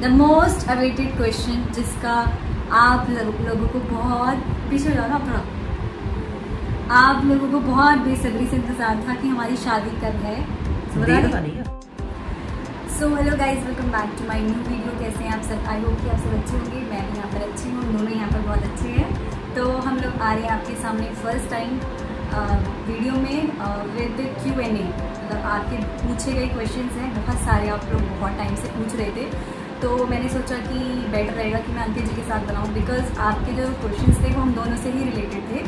The most awaited question जिसका आप लोगों को बहुत पीछे जाओ ना अपना आप लोगों को बहुत बेसब्री से इंतज़ार था कि हमारी शादी कब है। So hello guys welcome back to my new video कैसे हैं आप सब? आई होप कि आप सब अच्छे होंगे। मैं भी यहाँ पर अच्छी हूँ। दोनों यहाँ पर बहुत अच्छे हैं। तो हम लोग आ रहे हैं आपके सामने फ़र्स्ट टाइम वीडियो में विद क्यू एन ए मतलब आपके पूछे गए क्वेश्चन हैं। बहुत सारे आप लोग बहुत टाइम से पूछ रहे थे। तो मैंने सोचा कि बेटर रहेगा कि मैं अंकित जी के साथ बनाऊँ बिकॉज़ आपके जो क्वेश्चन थे वो हम दोनों से ही रिलेटेड थे।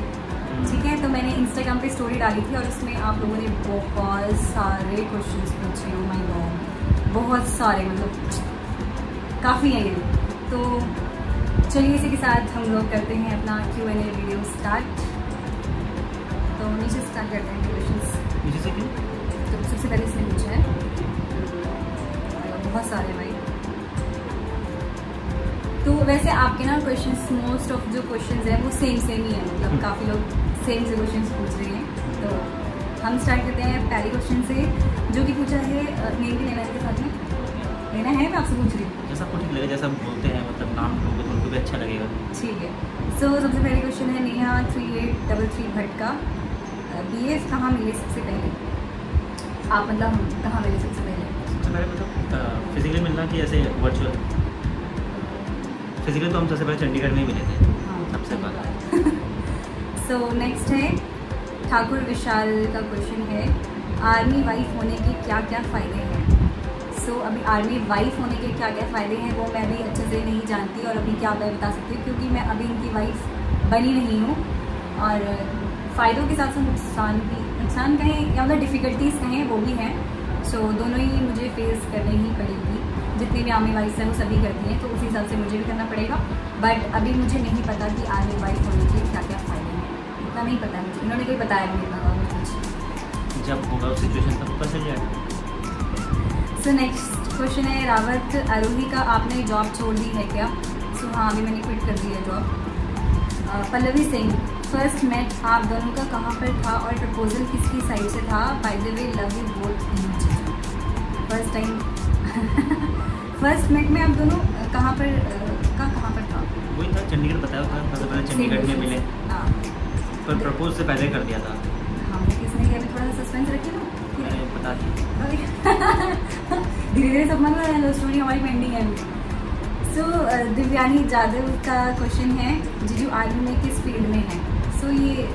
ठीक है तो मैंने इंस्टाग्राम पे स्टोरी डाली थी और उसमें आप लोगों ने बहुत सारे क्वेश्चन पूछे हो माई गॉड बहुत सारे मतलब काफ़ी हैं ये। तो चलिए इसी के साथ हम लोग करते हैं अपना Q N A video start तो नीचे स्टार्ट करते हैं क्वेश्चन तो सबसे पहले इसने पूछा है। बहुत सारे भाई। तो वैसे आपके ना क्वेश्चन मोस्ट ऑफ़ जो क्वेश्चन है वो सेम सेम ही है। मतलब। काफ़ी लोग सेम से क्वेश्चन पूछ रहे हैं। तो हम स्टार्ट करते हैं पहले क्वेश्चन से जो कि पूछा है नेम भी लेना है इसके साथ में लेना है मैं आपसे पूछ रही हूँ। जैसा ठीक लगे जैसा हम बोलते हैं मतलब नाम लोगे तो उनको भी अच्छा लगेगा। ठीक है। सो so, सबसे पहले क्वेश्चन है Neha three eight double three Bhatt का। बी एस कहाँ मिले सबसे पहले? आप मतलब कहाँ मिले सबसे पहले? सबसे पहले मतलब फिजिकली मिलना कि ऐसे वर्चुअल फिजिकली तो हम सबसे पहले चंडीगढ़ में ही मिले थे। सबसे पहले सो नेक्स्ट है। ठाकुर विशाल का क्वेश्चन है आर्मी वाइफ होने के क्या क्या फ़ायदे हैं? सो so, अभी आर्मी वाइफ होने के क्या क्या फ़ायदे हैं वो मैं भी अच्छे से नहीं जानती और अभी क्या मैं बता सकती हूँ क्योंकि मैं अभी इनकी वाइफ बनी नहीं हूँ। और फ़ायदों के साथ साथ नुकसान भी नुकसान कहें या मतलब डिफ़िकल्टीज़ कहें वो भी हैं। सो so, दोनों ही मुझे फेस करनी ही पड़ेगी। जितनी भी आर्मी वाइफ हैं वो सभी करती हैं तो उसी हिसाब से मुझे भी करना पड़ेगा। बट अभी मुझे नहीं पता कि आर्मी वाइफ होने के क्या क्या फ़ायदे हैं। इतना नहीं पता मुझे। इन्होंने कोई बताया नहीं इतना कुछ। जब होगा सिचुएशन तब पता चल जाएगा। सो नेक्स्ट क्वेश्चन है रावत आरोही का आपने जॉब छोड़ दी है क्या? सो so, हाँ अभी मैंने क्विट कर दी है job Pallavi Singh first match आप दोनों का कहाँ पर था और प्रपोजल किसकी साइड से था? By the way love you both first time first minute में आप दोनों कहाँ पर का कहाँ पर था? वही था चंडीगढ़ बताया था सबसे पहले चंडीगढ़ में मिले। हाँ। पर प्रपोज से पहले कर दिया था। हमने किसने किया थोड़ा सा सस्पेंस रखे ना? बता दिया धीरे धीरे सब मन लव स्टोरी हमारी पेंडिंग है सो दिव्यानी जादव का क्वेश्चन है जीजू आर्मी में किस फ़ील्ड में है? सो so, ये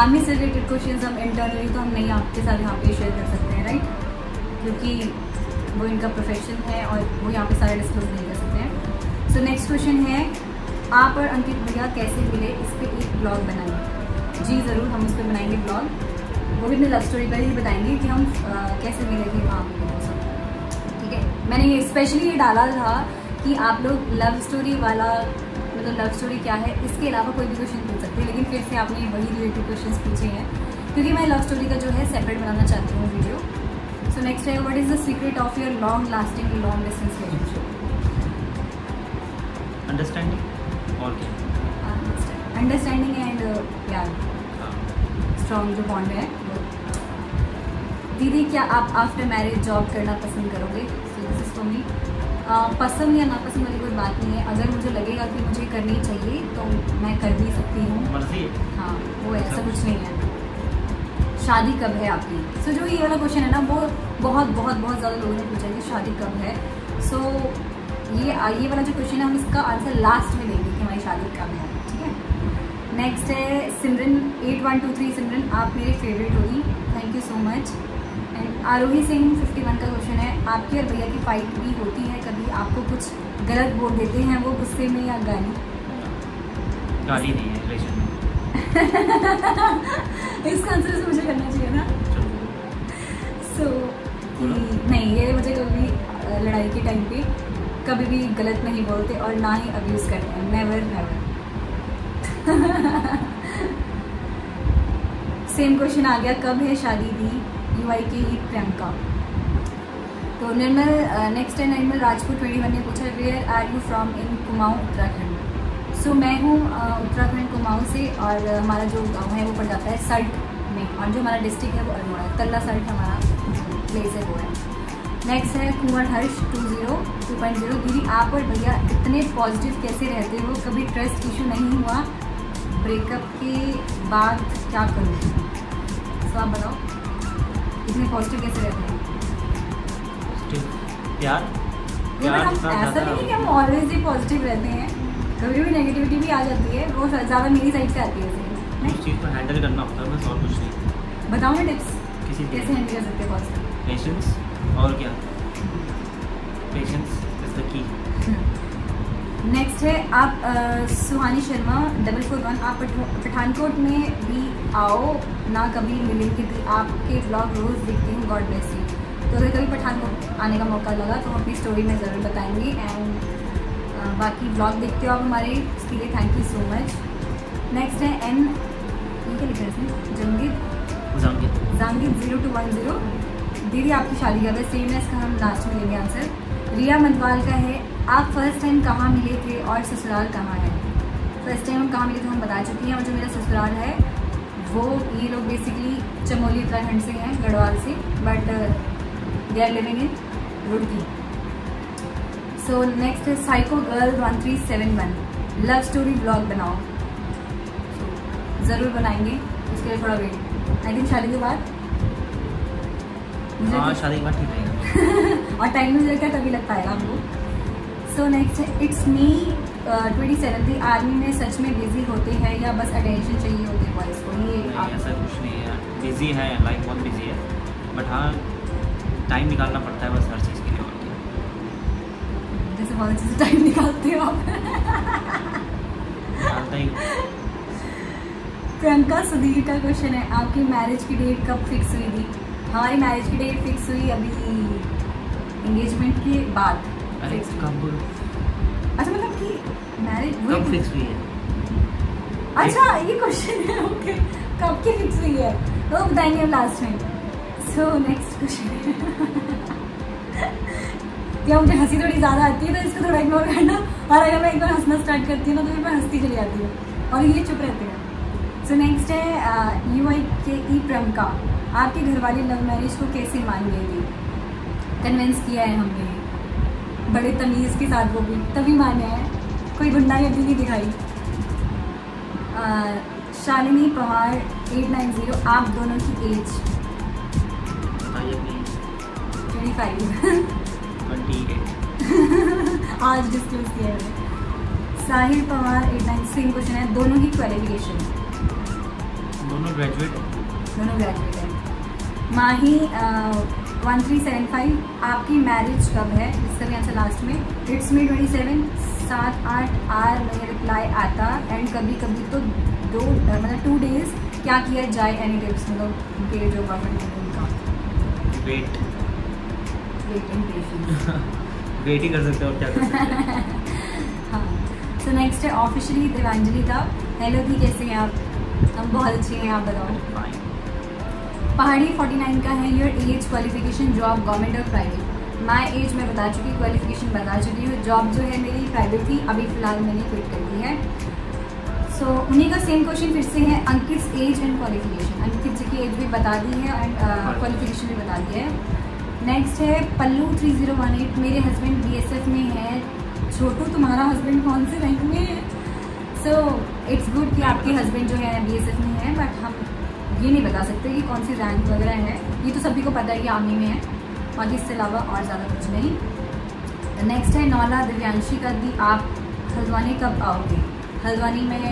आर्मी से रिलेटेड क्वेश्चन हम इंटरनली तो हम नहीं आपके साथ यहाँ पे शेयर कर सकते हैं राइट क्योंकि वो इनका प्रोफेशन है और वो यहाँ पे सारा डिस्क्लोज नहीं कर सकते हैं। सो नेक्स्ट क्वेश्चन है आप और अंकित भैया कैसे मिले? इस पर एक ब्लॉग बनाएँगे जी ज़रूर हम उस पर बनाएँगे ब्लॉग वो भी अपने लव स्टोरी का ही बताएँगे कि हम आ, कैसे मिले थे वहाँ ठीक है? मैंने स्पेशली ये डाला था कि आप लोग लव स्टोरी वाला मतलब लव स्टोरी क्या है इसके अलावा कोई भी क्वेश्चन पूछ सकते हैं लेकिन फिर से आपने वही रिलेटेड क्वेश्चन पूछे हैं। क्योंकि मैं लव स्टोरी का जो है सेपरेट बनाना चाहती हूँ वीडियो। So next है what is the secret of your long lasting long distance relationship? Understanding और क्या अंडरस्टैंडिंग एंड प्यार स्ट्रॉन्ग जो बॉन्ड है दीदी क्या आप आफ्टर मैरिज जॉब करना पसंद करोगे? सो मी पसंद या नापसंद वाली कोई बात नहीं है। अगर मुझे लगेगा कि मुझे करनी चाहिए तो मैं कर भी सकती हूँ। मर्ज़ी हाँ। वो ऐसा कुछ नहीं है। शादी कब है आपकी? सो so, जो ये वाला क्वेश्चन है ना वो बहुत बहुत बहुत ज़्यादा लोगों ने पूछा कि शादी कब है। सो so, ये ये वाला जो क्वेश्चन है हम इसका आंसर लास्ट में देंगे कि हमारी शादी कब है ठीक है? नेक्स्ट है Simran eight one two three Simran आप मेरे फेवरेट होगी thank you so much and Arohi Singh fifty one का क्वेश्चन है आपकी और भैया की फाइट भी होती है कभी आपको कुछ गलत बोल देते हैं वो गुस्से में या गाली? गाली नहीं है रिलेशन में। इसका आंसर से मुझे करना चाहिए ना। सो so, नहीं, ये मुझे कभी लड़ाई के टाइम पे कभी भी गलत नहीं बोलते और ना ही अब्यूज़ करते हैं। नेवर नेवर सेम क्वेश्चन आ गया, कब है शादी दी यू आई के ही प्रियंका? तो निर्मल नेक्स्ट है निर्मल, राजपूत ट्वेंटी वन ने पूछा where are you from in Kumaon, Uttarakhand? So मैं हूँ उत्तराखंड कुमाऊँ से और हमारा जो गाँव है, वो पड़ जाता है सल्ट में और जो हमारा डिस्ट्रिक्ट है, वो अल्मोड़ा तल्ला सल्ट हमारा। है वो है। नेक्स्ट है Kunwar Harsh two zero two point zero दीदी आप और भैया इतने पॉजिटिव कैसे रहते हो? कभी ट्रस्ट इशू नहीं हुआ? ब्रेकअप के बाद क्या करूँ? तो आप बताओ इतने पॉजिटिव कैसे रहते हैं? प्यार? प्यार हम ऐसा नहीं कि हम ऑलवेज ही पॉजिटिव रहते हैं। कभी भी नेगेटिविटी भी आ जाती है वो ज़्यादा मेरी साइड से आती है उस चीज़ को हैंडल करना होता है बस और कुछ नहीं। बताओ ना टिप्स किसी कैसे हैंडल कर सकते हैं पॉजिटिव पेशेंस और क्या? Patience is the key next है आप अ, Suhani Sharma double four one आप पठानकोट में भी आओ ना कभी मिलेंगे भी आपके ब्लॉग रोज़ देखती हूँ गॉड ब्लेस यू तो अगर कभी पठानकोट आने का मौका लगा तो हम अपनी स्टोरी में ज़रूर बताएँगे एंड बाकी ब्लॉग देखते हो आप हमारे इसके लिए thank you so much next है एन ये क्या लिखा है इसमें? Jangid Jangid Jangid zero two one zero दीदी, आपकी शादी का है सेम है, इसका हम लास्ट में लेंगे आंसर रिया मनवाल का है, आप फ़र्स्ट टाइम कहाँ मिले थे और ससुराल कहाँ है? फ़र्स्ट टाइम हम कहाँ मिले थे हम बता चुके हैं, और जो मेरा ससुराल है, वो ये लोग बेसिकली चमोली उत्तराखंड से हैं, गढ़वाल से but they are living in Roorkee so next है psycho girl one three seven one love story blog बनाओ. ज़रूर बनाएँगे, उसके लिए थोड़ा वेट आई थिंक शादी के बाद हाँ शादी के बाद ठीक रहेगा। और टाइम मुझे लगता है तभी लग पाएगा हमको। So next it's me twenty seven army में सच में बिज़ी होते हैं या बस अटेंशन चाहिए होते हैं बॉयज़ को? ये ऐसा कुछ नहीं है। बिज़ी है लाइफ बहुत बिज़ी है। बट हाँ टाइम निकालना पड़ता है बस हर चीज़ के लिए और क्या। जैसे बहुत अच्छे से टाइम निकालते हो आप। निकालता ही प्रियंका सुधीर का क्वेश्चन है आपकी मैरिज की डेट कब फिक्स हुई थी? हमारी मैरिज की डेट फिक्स हुई अभी इंगेजमेंट के बाद अरे कब अच्छा मतलब कि मैरिज कब फिक्स हुई है? अच्छा ये क्वेश्चन है ओके कब की फिक्स हुई है? तो बताएँगे हम लास्ट में। सो नेक्स्ट क्वेश्चन या मुझे हँसी थोड़ी ज़्यादा आती है तो इसको थोड़ा इग्नोर करना। और अगर मैं एक बार हंसना स्टार्ट करती हूँ ना तो फिर मैं हंसती चली जाती हूँ। और ये चुप रहते हैं। सो नेक्स्ट है यू आई के ई प्रमका आपके घर वाले लव मैरिज को कैसे मान लेंगे कन्विंस किया है हमने। बड़े तमीज़ के साथ वो भी। तभी माने हैं। कोई गुंडागर्दी नहीं दिखाई। Shalini Pawar eight nine zero आप दोनों की एज ट्वेंटी फाइव आज डिस्क्लोज किया है। Sahil Pawar eight nine same question है। दोनों की क्वालिफिकेशन दोनों ग्रेजुएट दोनों graduate Mahi one three seven five आपकी मैरिज कब है? इसका भी आंसर लास्ट में। इट्स मी ट्वेंटी सेवन सात आठ आर में रिप्लाई आता। एंड कभी कभी तो दो मतलब टू डेज़ क्या किया जाए? एनी टिप्स मतलब उनके जो है उनका। वेट पेशेंस वेट ही कर सकते हो क्या कर सकते हैं? हाँ। सो नेक्स्ट है ऑफिशियली देवांजलि का। हेलो दी कैसे हैं आप? हम बहुत अच्छे हैं आप बताओ। पहाड़ी 49 का है your age qualification job government और प्राइवेट माय एज मैं बता चुकी क्वालिफिकेशन बता चुकी हूँ. जॉब जो है मेरी प्राइवेट थी अभी फ़िलहाल मैंने क्विट कर दी है. सो so, उन्हीं का सेम क्वेश्चन फिर से है Ankit age and qualification Ankit ji की एज भी बता दी है एंड क्वालिफिकेशन भी बता दी है. नेक्स्ट है Pallu three zero one eight मेरे हस्बैंड बी एस एफ़ में है. छोटू तुम्हारा हस्बैंड कौन से रैंक में है? सो इट्स गुड कि आपके हस्बैंड जो है बी एस एफ़ में है बट हम ये नहीं बता सकते कि कौन सी रैंक वगैरह है। ये तो सभी को पता है कि आर्मी में है। बाकी इससे अलावा और ज़्यादा कुछ नहीं। नेक्स्ट है नौला दिव्यांशी का दी आप हल्द्वानी कब आओगे? हल्द्वानी में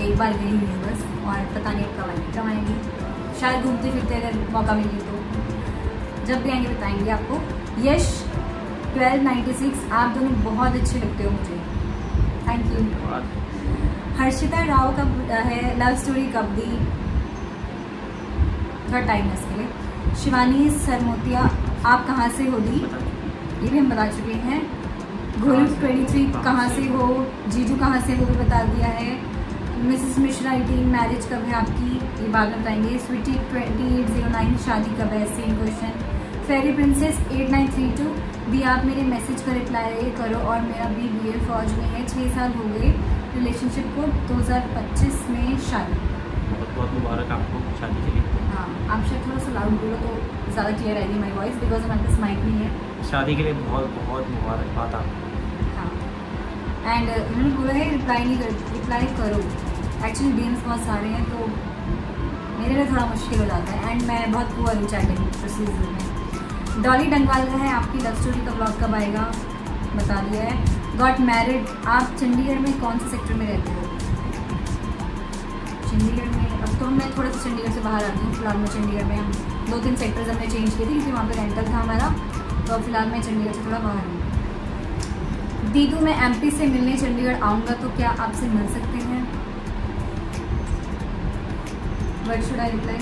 एक बार गई हुई हूँ बस और पता नहीं कब आएँगे। कब आएँगे? शायद घूमते फिरते अगर मौका मिले तो। जब भी आएँगे बताएँगे आपको। यश ट्वेल्व नाइन्टी सिक्स आप दोनों बहुत अच्छे लगते हो मुझे। थैंक यू हर्षिता राव का है लव स्टोरी कब दी? थोड़ा टाइम है इसके लिए। शिवानी सरमोतिया आप कहाँ से हो दी? ये भी हम बता चुके हैं। गोलू ट्वेंटी थ्री कहाँ से? हो? जीजू कहाँ से हो भी बता दिया है। मिसेस मिश्रा एटीन मैरिज कब है आपकी? ये बाद में बताएँगे। Sweety twenty eight zero nine शादी कब है? Same question fairy princess eight nine three two भी आप मेरे मैसेज का रिप्लाई करो और मेरा भी बी फौज में है। छः साल हो गए रिलेशनशिप को 2025 में शादी। बहुत बहुत मुबारक आपको शादी के लिए। आप शायद थोड़ा सा लाउड बोलो तो ज़्यादा क्लियर आएगी माई वॉइस बिकॉज़ हमारे पास माइक नहीं है। शादी के लिए बहुत बहुत मुबारकबाद आपको हाँ। एंड उन्होंने बोला है रिप्लाई नहीं कर रिप्लाई करो। एक्चुअली डीम्स बहुत सारे हैं तो मेरे लिए थोड़ा मुश्किल हो जाता है। एंड मैं बहुत पुअर हूँ चैटिंग प्रोसीजर में। डॉली डंगवाल का है आपकी लव स्टोरी का ब्लॉग कब आएगा? बता दिया है। गॉट मैरिड आप चंडीगढ़ में कौन से सेक्टर में रहते हो? चंडीगढ़ में तो मैं थोड़ा सा चंडीगढ़ से बाहर आ गई हूँ। फ़िलहाल मैं चंडीगढ़ में हम दो तीन सेक्टर्स हमने चेंज किए थे क्योंकि वहाँ पे रेंटल था हमारा। तो फ़िलहाल मैं चंडीगढ़ से थोड़ा बाहर हूँ। दीदू मैं एमपी से मिलने चंडीगढ़ आऊँगा तो क्या आपसे मिल सकते हैं? वट शुड आई रिप्लाई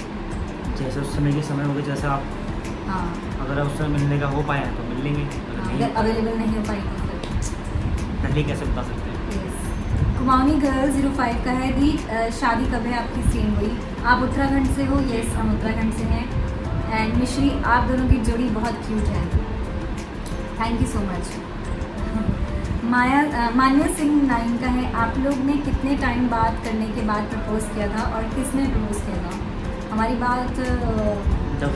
जैसे उस समय के समय होगा जैसे आप हाँ। अगर उस समय मिलने का हो पाया तो मिल लेंगे। अगर हाँ, अवेलेबल नहीं हो तो फिर। पहले कैसे बता सकते हैं? कुमाऊनी गर्ल ज़ीरो फाइव का है। दी शादी कब है? आपकी सेम हुई। आप उत्तराखंड से हो? यस हम उत्तराखंड से हैं। एंड मिश्री आप दोनों की जोड़ी बहुत क्यूट है। Thank you so much Maya Manya Singh nine का है। आप लोग ने कितने टाइम बात करने के बाद प्रपोज किया था और किसने प्रपोज किया था? हमारी बात जब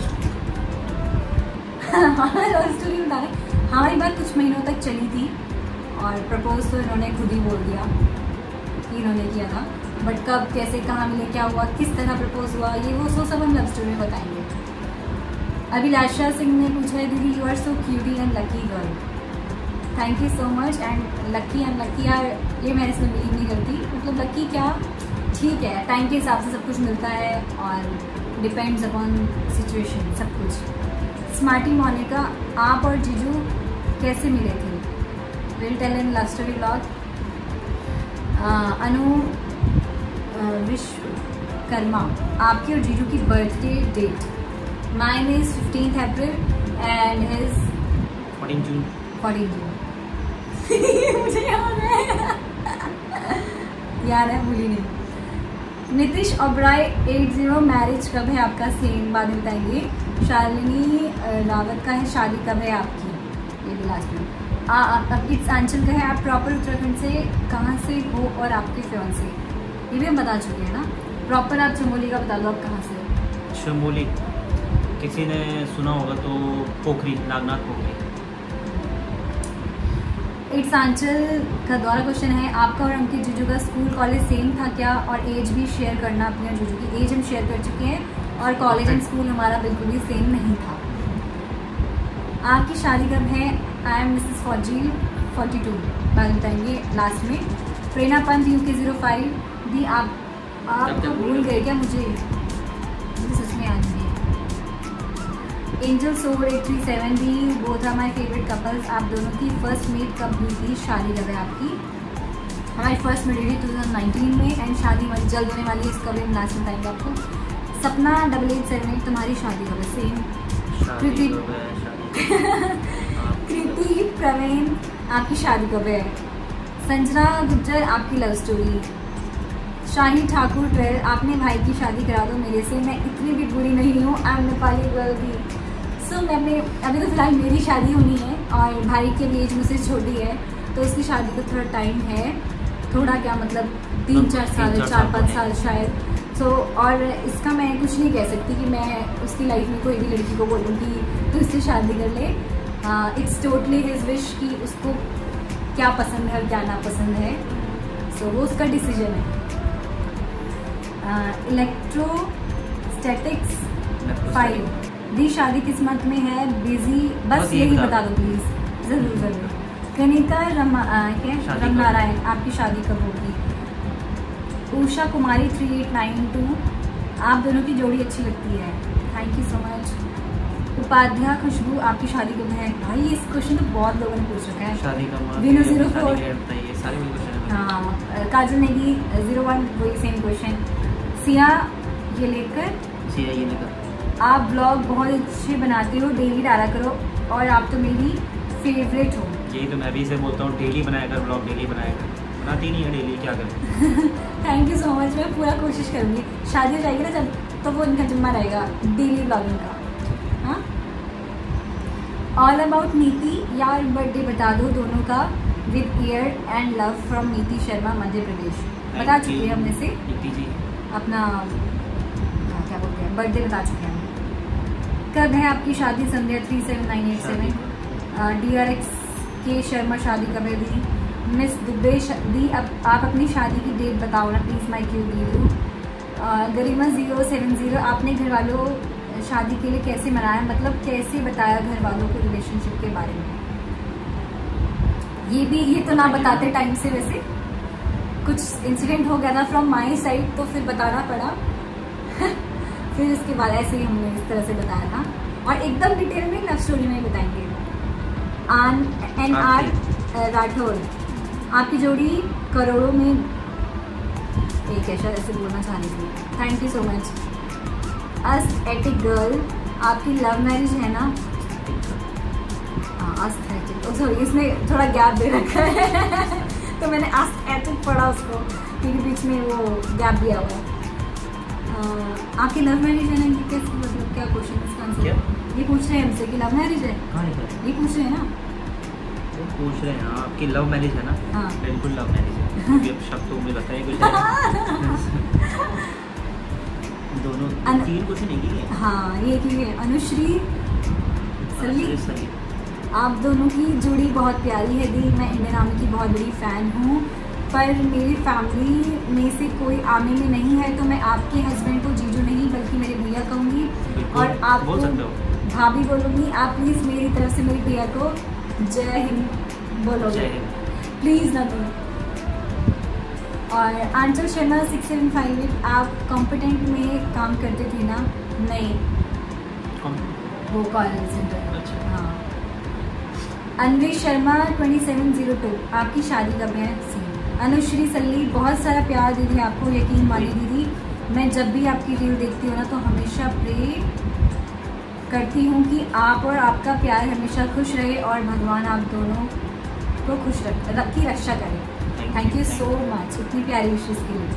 लव स्टोरी बता रहे हमारी बात कुछ महीनों तक चली थी और प्रपोज तो इन्होंने खुद ही बोल दिया। इन्होंने किया था। बट कब, कैसे, कहाँ मिले, क्या हुआ, किस तरह प्रपोज हुआ, ये वो सो सब हम लव स्टोरी में बताएँगे। अभिलाषा सिंह ने पूछा है, दीदी you are so cutie and lucky girl thank you so much and lucky and lucky यार, ये मैं इसमें बिलीव नहीं करती। मतलब लकी क्या? ठीक है टाइम के हिसाब से सब कुछ मिलता है और डिपेंड्स अपॉन सिचुएशन सब कुछ। स्मार्टी मोनिका आप और जीजू कैसे मिले थे? Will tell in story blog Anu Vishwakarma आपके और जीजू की birthday date mine is fifteen April and his fourteen June fourteen June मुझे याद है। याद है भूली नहीं। Nitish Oberoi eight zero marriage कब है आपका? सेम बाद में बताएँगे। शालिनी रावत का है शादी कब है आपकी? ये भी लास्ट में। आ, आपकी आंचल का है आप प्रॉपर उत्तराखंड से कहाँ से हो और आपके फ्योन से ये भी हम बता चुके हैं ना? प्रॉपर आप चमोली का बता दो आप कहाँ से हो? शमोली किसी ने सुना होगा तो पोखरी नागनाथ पोखरी। इट्स आंचल का द्वारा क्वेश्चन है आपका और अंकित जीजू का स्कूल कॉलेज सेम था क्या? और एज भी शेयर करना अपने और जीजू की एज हम शेयर कर चुके हैं और कॉलेज एंड स्कूल हमारा बिल्कुल भी सेम नहीं था। आपकी शादी कब है? I am Mrs Fauji forty two बताएँगे लास्ट में। Prerna Pant U K zero five दी आप आप तो भूल गए क्या मुझे? मुझे सच में याद नहीं एंजल सोवर एट थ्री सेवन भी both are my favourite couples आप दोनों की फ़र्स्ट मीट कब हुई थी? शादी कब है आपकी? हमारी फ़र्स्ट मीट हुई टू थाउज़ेंड नाइनटीन में एंड शादी जल्द होने वाली है इसका भी लास्ट में बताएँगे आपको। सपना डबल एट सेवन एट तुम्हारी शादी कब है? सेम शादी प्रवीण आपकी शादी कब है? संजना गुज्जर आपकी love story Shahi Thakur twelve आपने भाई की शादी करा दो मेरे से। मैं इतनी भी बुरी नहीं हूँ आई एम नेपाली गर्ल भी। सो so, मैंने अभी तो फ़िलहाल मेरी शादी होनी है और भाई के भी एज मुझसे छोटी है तो उसकी शादी का थोड़ा टाइम है। थोड़ा क्या मतलब तीन चार साल चार चार पाँच तो साल शायद। सो और इसका मैं कुछ नहीं कह सकती कि मैं उसकी लाइफ में कोई भी लड़की को बोलूँ कि तू इससे शादी कर ले। इट्स टोटली हिज विश कि उसको क्या पसंद है और क्या नापसंद है। सो so, वो उसका डिसीज़न है। इलेक्ट्रोस्टैटिक्स फाइव दी शादी किस्मत में है बिज़ी बस यही बता दो प्लीज़ ज़रूर ज़रूर। कनिका रमा रम नारायण आपकी शादी कब होगी? Usha Kumari three eight nine two आप दोनों की जोड़ी अच्छी लगती है। Thank you so much Upadhyay Khushboo आपकी शादी कब है भाई इस क्वेश्चन तो बहुत लोगों ने पूछ रखा है। शादी का वही क्वेश्चन है काजल नेगी ज़ीरो वन वही सेम क्वेश्चन सिया ये लेकर सी आई लेकर। आप ब्लॉग बहुत अच्छे बनाते हो डेली डाला करो और आप तो मेरी फेवरेट हो। यही तो मैं भी इसे बोलता हूँ डेली बनाया कर ब्लॉग डेली बनाया कर। बनाती नहीं है डेली क्या करें? थैंक यू सो मच मैं पूरा कोशिश करूँगी। शादी हो जाएगी ना जब तो वो इनका जिम्मा रहेगा डेली ब्लॉगिंग का। ऑल अबाउट नीति या बर्थडे बता दो दोनों का with year and love from Niti Sharma Madhya Pradesh बता चुके हैं हमने से अपना क्या बोलते हैं बर्थडे बता चुके हैं कब है आपकी शादी Sandhya three seven nine eight seven D R X K Sharma शादी कब है दी मिस दुबे दी अब आप अपनी शादी की डेट बताओ ना please my Q D U Garima zero seven zero आपने घर वालों शादी के लिए कैसे मनाया मतलब कैसे बताया घर वालों को रिलेशनशिप के बारे में? ये भी ये तो ना बताते टाइम से वैसे। कुछ इंसिडेंट हो गया था फ्रॉम माई साइड तो फिर बताना पड़ा। फिर इसके बाद ऐसे ही हमने इस तरह से बताया था। और एकदम डिटेल में लव स्टोरी में बताएँगे। आन एन आर राठौर। आपकी जोड़ी करोड़ों में एक शायद ऐसे बोलना चाह रही थी। Thank you so much aesthetic girl आपकी लव मैरिज है ना? हाँ अस्थेटिक सॉरी इसमें थोड़ा गैप दे रखा है। तो मैंने अस्थेटिक पढ़ा उसको। क्योंकि बीच में वो गैप दिया हुआ है। आपकी लव मैरिज है ना? कैसे मतलब क्या क्वेश्चन इसका आंसर ये पूछ रहे हैं हमसे कि लव मैरिज है? है ये पूछ रहे हैं। ना? पूछ रहे हैं हाँ, आपकी लव मैरिज है ना। बिल्कुल लव मैरिज है। अब शब्द तो मुझे लगता कुछ। है दोनों अन- तीन क्वेश्चन एक ही है हाँ ये की है अनुश्री सली आप दोनों की जोड़ी बहुत प्यारी है दी। मैं इंडियन आर्मी की बहुत बड़ी फ़ैन हूँ। पर मेरी फैमिली में से कोई आर्मी में नहीं है तो मैं आपके हस्बैंड को जीजू नहीं बल्कि मेरे भैया कहूँगी। और बोल हो। भाभी बोलूँगी। आप प्लीज़ मेरी तरफ़ से मेरे भैया को जय हिंद बोलोगे। प्लीज़ ना दो और Anchal Sharma six seven five eight आप कॉम्पिटेंट में काम करते थे ना? नहीं। वो कॉल सेंटर अच्छा। हाँ। Anvi Sharma twenty seven zero two आपकी शादी कब है? अनुश्री सल्ली बहुत सारा प्यार दीदी आपको यकीन मानिए दीदी मैं जब भी आपकी रील देखती हूँ ना तो हमेशा प्रे करती हूँ कि आप और आपका प्यार हमेशा खुश रहे और भगवान आप दोनों को खुश रख रख- की रक्षा करे। थैंक यू सो मच इतनी प्यारी विशेष के लिए.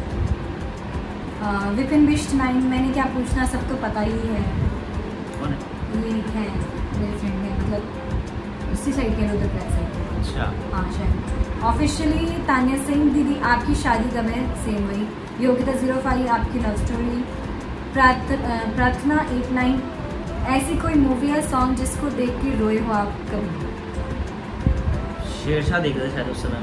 विपिन बिस्ट नाइन मैंने क्या पूछना? सब तो पता ही है. है? ये है मेरे फ्रेंड है मतलब उसी साइड के उधर बैक साइड अच्छा. हाँ शायद. ऑफिशियली तानिया सिंह दीदी आपकी शादी कब है? सेम वही. योग्यता ज़ीरो फाइव आपकी लव स्टोरी प्रार्थ प्रार्थना एट नाइन ऐसी कोई मूवी या सॉन्ग जिसको देख के रोए हो आप कभी? शेरशाह देख रहे शायद उस समय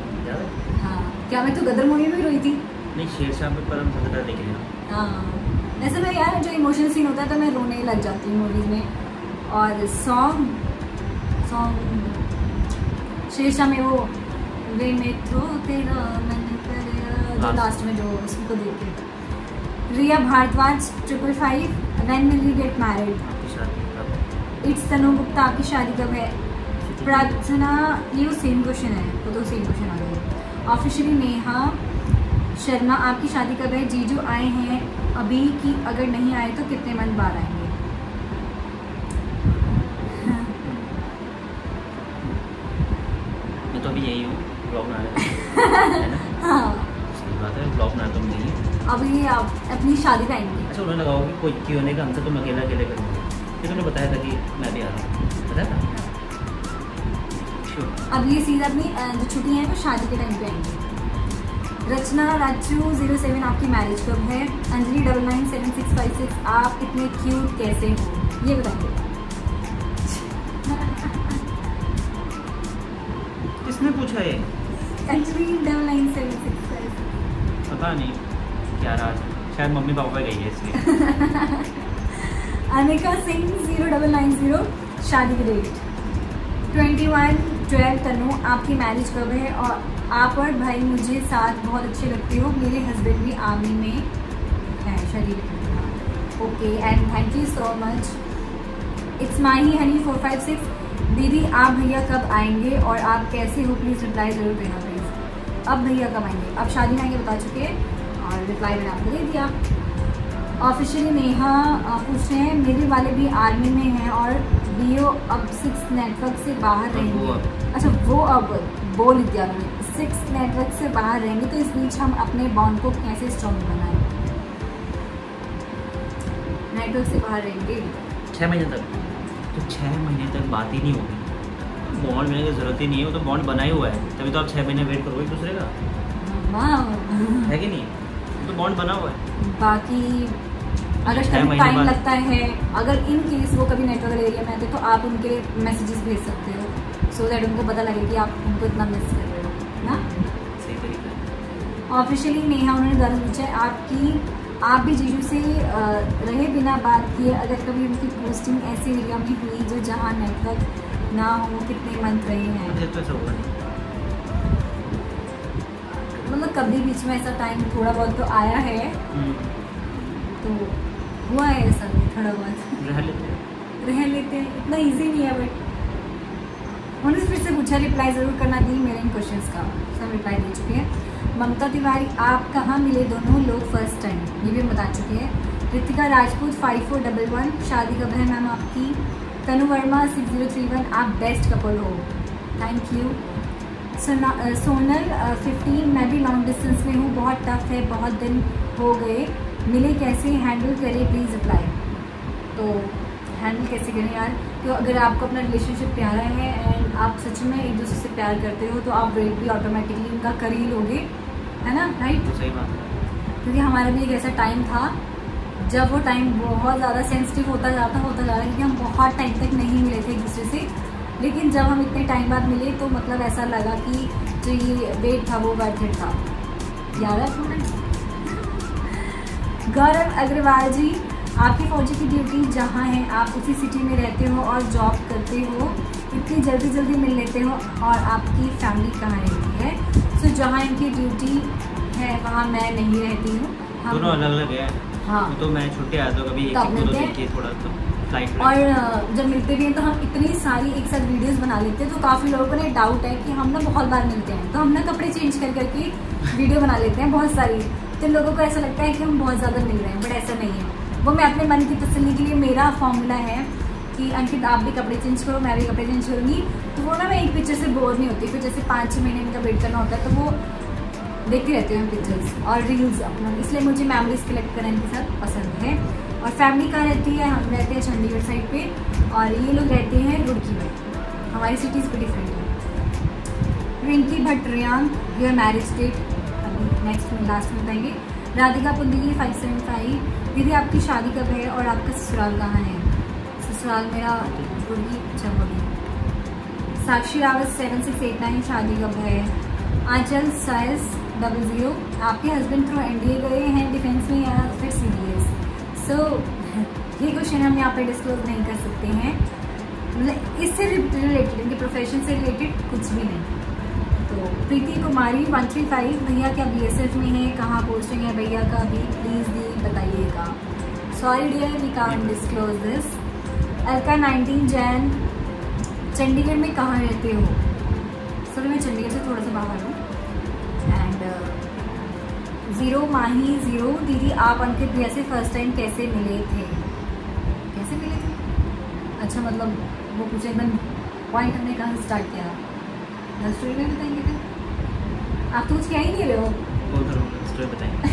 क्या मैं तो गदर मूवी में रोई थी? नहीं शेरशाह में पर हम देख लिया हाँ। वैसे मैं यार जो इमोशनल सीन होता है तो मैं रोने लग जाती हूँ मूवीज़ में। और सॉन्ग सॉन्ग शेरशाह में वो वे में तो तेरा मन करे जो लास्ट में जो उसको देख। के Riya Bhardwaj triple five when will you get married it's Tanu Gupta आपकी शादी कब है? प्रार्थना ये वो सेम क्वेश्चन है। वो तो सेम क्वेश्चन आ गया। ऑफिशियली नेहा शर्मा आपकी शादी कब है। जीजू आए हैं। अभी कि अगर नहीं आए तो कितने मन बार आएँगे? मैं तो अभी यही हूँ ब्लॉग बना रहा है। हाँ। सही बात है ब्लॉग बना तो मैं यही अभी आप अपनी शादी पे आएँगे। अच्छा उन्होंने लगा कि कोई क्यों होने का हमसे तुम अकेला अकेले करूँगा। फिर उन्होंने बताया था कि मैं भी आ रहा हूँ। बताया था? अब ये सीधा अपनी जो छुट्टी है वो शादी के टाइम पे आएँगे। रचना राजू ज़ीरो सेवन आपकी मैरिज कब है। Anjali double nine seven six five six आप इतने क्यूट कैसे हो? ये बताइए। किसने पूछा ये? Anjali double nine seven six five पता नहीं क्या राज शायद मम्मी पापा गई है इसलिए। Anika Singh zero double nine zero शादी की date twenty one twelve Tanu आपकी मैरिज कब है और आप और भाई मुझे साथ बहुत अच्छे लगते हो। मेरे हस्बैंड भी आर्मी में है, शरीर okay and thank you so much it's Mahi honey four five six दीदी, आप भैया कब आएँगे और आप कैसे हो? प्लीज़ रिप्लाई ज़रूर देना प्लीज़ अब भैया कब आएँगे? अब शादी में आएँगे, बता चुके हैं। और रिप्लाई मैंने आपको दे दिया। ऑफिशियली नेहा पूछ रहे हैं, मेरे वाले भी आर्मी में हैं और बीओ अब सिक्स नेटवर्क से बाहर रहेंगे। अच्छा वो अब बोल दिया उन्होंने सिक्स नेटवर्क से बाहर रहेंगे तो इस बीच हम अपने बॉन्ड को कैसे स्ट्रॉन्ग बनाएँ? नेटवर्क से बाहर रहेंगे। छः महीने तक। तो छः महीने तक बात ही नहीं होगी। बॉन्ड मिलने की ज़रूरत ही नहीं है वो तो बॉन्ड बना ही हुआ है। तभी तो आप छः महीने वेट करोगे दूसरे का। वाह। है कि नहीं? तो बॉन्ड बना हुआ है। बाकी अगर कभी टाइम लगता है अगर इन केस वो कभी नेटवर्क एरिया में आते तो आप उनके मैसेजेस भेज सकते हो सो दैट उनको पता लगे कि आप उनको इतना मिस कर रहे हो ना? है। ऑफिशियली नेहा उन्होंने गर्ल पूछा है आपकी आप भी जीजू से रहे बिना बात किए अगर कभी उनकी पोस्टिंग ऐसे एरिया में हुई जो जहाँ नेटवर्क ना हो कितने मंथ रहे हैं? तो मतलब कभी बीच में ऐसा टाइम थोड़ा बहुत तो आया है हम्म, तो हुआ है ऐसा थोड़ा बहुत। रह लेते हैं। रह लेते हैं। इतना ईजी नहीं है बट उन्होंने फिर से पूछा रिप्लाई ज़रूर करना दी मेरे इन क्वेश्चंस का सब रिप्लाई दे चुके हैं। ममता तिवारी आप कहाँ मिले? दोनों लोग फ़र्स्ट टाइम ये भी बता चुके हैं। Ritika Rajput five four double one शादी कब है मैम आपकी। Tanu Verma six zero three one आप बेस्ट कपल हो। थैंक यू सोना सोनल फिफ्टीन मैं भी लॉन्ग डिस्टेंस में हूँ। बहुत टफ है। बहुत दिन हो गए। मिले कैसे हैंडल करें प्लीज़ अप्लाई तो हैंडल कैसे करें यार? तो अगर आपको अपना रिलेशनशिप प्यारा है एंड आप सच में एक दूसरे से प्यार करते हो तो आप वेट भी ऑटोमेटिकली उनका कर ही लोगे है ना? राइट सही बात क्योंकि हमारा भी एक ऐसा टाइम था जब वो टाइम बहुत ज़्यादा सेंसिटिव होता जाता होता जा रहा क्योंकि हम बहुत टाइम तक नहीं मिले थे एक दूसरे से। लेकिन जब हम इतने टाइम बाद मिले तो मतलब ऐसा लगा कि जो ये वेट था वो वर्थ था। है तुम्हें गौरव अग्रवाल जी आपकी फौजी की ड्यूटी जहाँ है आप उसी सिटी में रहते हो और जॉब करते हो इतनी जल्दी जल्दी मिल लेते हो और आपकी फैमिली कहाँ रहती है? सो जहाँ इनकी ड्यूटी है वहाँ मैं नहीं रहती हूँ। हम- दोनों अलग अलग है। हाँ। तो मैं छुट्टी आया था कभी एक मिलते हैं। थोड़ा तो और जब मिलते भी हैं तो हम इतनी सारी एक साथ वीडियोस बना लेते हैं तो काफ़ी लोगों को ना डाउट है कि हम ना बहुत बार मिलते हैं। तो हम ना कपड़े चेंज कर करके वीडियो बना लेते हैं बहुत सारी। तो लोगों को ऐसा लगता है कि हम बहुत ज़्यादा मिल रहे हैं, बट ऐसा नहीं है। वो मैं अपने मन की तसली के लिए मेरा फॉर्मूला है कि अंकित, आप भी कपड़े चेंज करो, मैं भी कपड़े चेंज करूँगी। तो वो ना मैं एक पिक्चर से बोर नहीं होती, फिर जैसे पाँच छः महीने का वेट करना होता है तो वो देखती रहती हूँ पिक्चर्स और रील्स अपना। इसलिए मुझे मेमोरीज कलेक्ट करना इनके साथ पसंद है। और फैमिली कहाँ रहती है, हम रहते हैं चंडीगढ़ साइड पे, और ये लोग रहते हैं रुड़की में। हमारी सिटीज़ पे डिफरेंट है। Rinki Bhatt Riang your marriage date next last में बताएँगे। Radhika Pundili five seven five दीदी, आपकी शादी कब है और आपका ससुराल कहाँ है? ससुराल मेरा Roorkee Chamoli Sakshi Rawat seven six eight nine शादी कब है? आंचल साइज़ डबल ज़ीरो आपके हस्बैंड थ्रू एनडीए गए हैं डिफेंस में या फिर सी डी एस सो ये क्वेश्चन हम यहाँ पे डिस्क्लोज नहीं कर सकते हैं। मतलब इससे रिलेटेड इनके प्रोफेशन से रिलेटेड कुछ भी नहीं। Preeti Kumari one three five भैया क्या बी एस एफ़ में है? कहाँ पोस्टिंग है भैया का भी? प्लीज़ दी बताइएगा। Sorry dear we can't disclose this Alka nineteen Jain Chandigarh में कहाँ रहते हो? सर मैं चंडीगढ़ से थोड़ा सा बाहर हूँ। एंड ज़ीरो माही ज़ीरो दीदी आप अंकित भैया से फ़र्स्ट टाइम कैसे मिले थे? कैसे मिले थे? अच्छा मतलब वो पूछे एकदम पॉइंट हमने कहाँ स्टार्ट किया? स्टोरी में बताएँगे फिर आप तो कुछ कह ही नहीं रहे हो? बोल करो स्टोरी बताएँगे।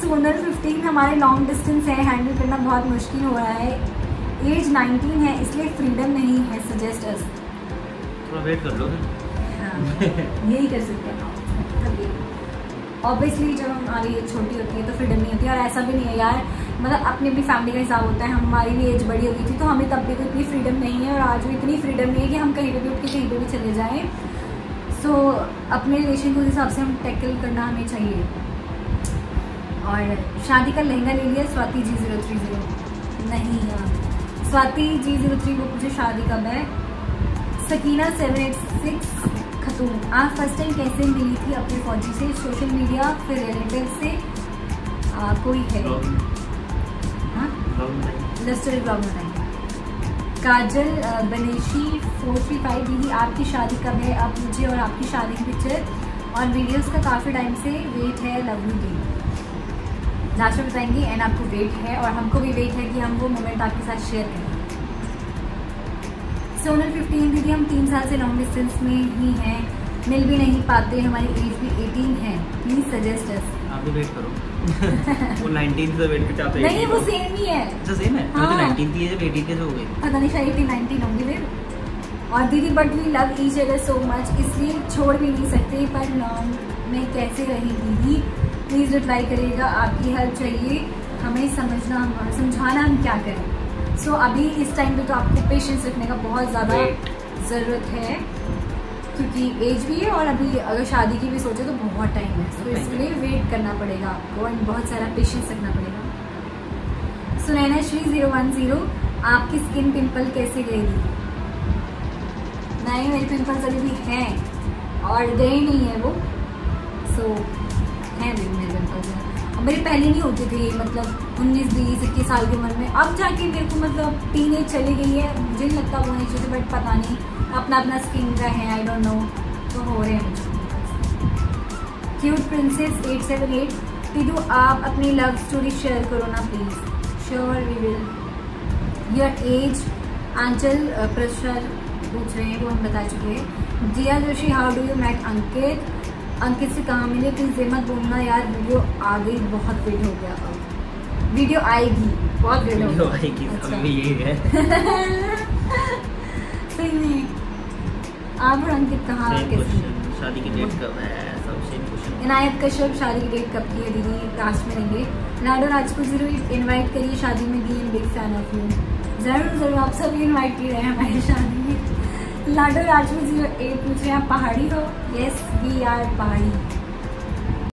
सोनल 15 हमारे लॉन्ग डिस्टेंस है हैंडल करना बहुत मुश्किल हो रहा है। एज 19 है इसलिए फ्रीडम नहीं है सजेस्ट अस थोड़ा वेट कर लो। यही कर सकते हैं। ऑब्वियसली जब हमारी छोटी होती है तो फ्रीडम नहीं होती और ऐसा भी नहीं है यार मतलब अपनी अपनी फैमिली का हिसाब होता है। हमारी भी एज बड़ी हो गई थी तो हमें तब भी तो इतनी फ्रीडम नहीं है और आज भी इतनी फ्रीडम नहीं है कि हम कहीं पर भी उठ के कहीं पर भी चले जाएँ। सो so, अपने रिलेशन को हिसाब से हम टैकल करना हमें चाहिए। और शादी का लहंगा ले लिया Swati ji zero three zero. नहीं यार। स्वाति जी ज़ीरो थ्री वो मुझे शादी कब है। Sakina seven eight six Khatoon. आप फ़र्स्ट टाइम कैसे मिली थी अपने फौजी से? सोशल मीडिया फिर रिलेटिव से? आ, कोई हाँ। लस्टर ब्लॉग बताएँगे। Kajal Baneshi four three five दीदी आपकी शादी कब है? अब मुझे और आपकी शादी की पिक्चर और वीडियोस का काफ़ी टाइम से वेट है लव यू डी लास्ट में बताएँगे एंड आपको वेट है और हमको भी वेट है कि हम वो मोमेंट आपके साथ शेयर करें। सोनल फिफ्टीन दीदी हम तीन साल से लॉन्ग डिस्टेंस में ही हैं। मिल भी नहीं पाते, हमारी एज भी एटीन है। प्लीज़ सजेस्ट अस आप भी वेट करो। वो 19 से वेट करते आप नहीं वो सेम ही है। अच्छा सेम है? हाँ। मुझे 19 थी जब 18 कैसे हो गई। पता नहीं शायद एटीन नाइनटीन होंगे फिर। और दीदी but we love each other so much इसलिए छोड़ भी नहीं सकते पर लॉन्ग में कैसे रही दीदी? प्लीज़ रिप्लाई करिएगा आपकी हेल्प चाहिए। हमें समझना हम समझाना हम क्या करें। सो so, अभी इस टाइम पे तो आपको पेशेंस रखने का बहुत ज़्यादा ज़रूरत है। क्योंकि एज भी है और अभी अगर शादी की भी सोचे तो बहुत टाइम है। तो इसके लिए वेट करना पड़ेगा आपको एंड बहुत सारा पेशेंस रखना पड़ेगा। Sunaina Shri zero one zero आपकी स्किन पिंपल कैसे गई? नहीं मेरे पिंपल्स अभी भी हैं और गए नहीं है वो। सो हैं भी मेरे पिंपल्स और मेरे पहले नहीं होती थी मतलब उन्नीस बीस इक्कीस साल की उम्र में। अब जाके मेरे को मतलब टीन एज चली गई है। मुझे नहीं लगता वो नहीं चाहिए बट पता नहीं। अपना अपना स्किन का है आई डोंट नो तो हो रहे हैं। Cute princess eight seven eight टीडू आप अपनी लव स्टोरी शेयर करो ना please sure we will your age Anchal pressure पूछ रहे हैं वो हम बता चुके हैं। Jiya Joshi how do you met Ankit Ankit से कहाँ मिले? प्लीज़ ये मत बोलना यार वीडियो आ गई बहुत वेट हो गया अब। वीडियो आएगी बहुत वेट हो गया आएगी अच्छा। यही है। सही में। आप और अंकित कहाँ आपके कैसे शादी की डेट कब है? क्वेश्चन इनायत कश्यप शादी की डेट कब की है दीदी? लास्ट में रहेंगे। लाडो राजपूत ज़रूर इनवाइट करिए शादी में दी बिग फ़ैन ऑफ़ यू ज़रूर ज़रूर आप सभी इनवाइट किए रहे हैं हमारी शादी में। लाडो राजपूत ज़ीरो एट पूछ रहे हैं पहाड़ी हो? यस वी आर पहाड़ी.